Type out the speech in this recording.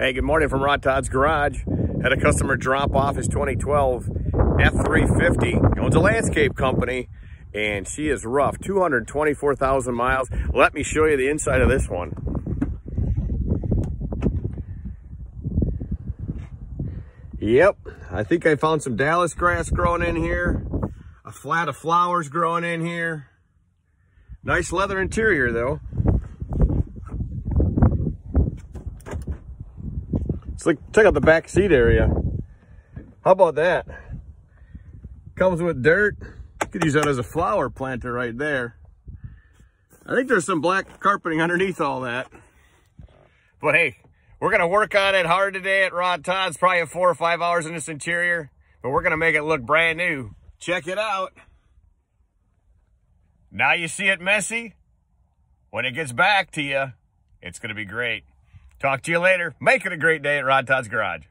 Hey, good morning from Rodd Todd's Garage. Had a customer drop off his 2012 F350. Owns a landscape company, and she is rough. 224,000 miles. Let me show you the inside of this one. Yep, I think I found some Dallas grass growing in here. A flat of flowers growing in here. Nice leather interior though. It's like, check out the back seat area. How about that? Comes with dirt. You could use that as a flower planter right there. I think there's some black carpeting underneath all that. But hey, we're going to work on it hard today at Rodd Todd's. Probably have four or five hours in this interior. But we're going to make it look brand new. Check it out. Now you see it messy. When it gets back to you, it's going to be great. Talk to you later. Make it a great day at Rodd Todd's Garage.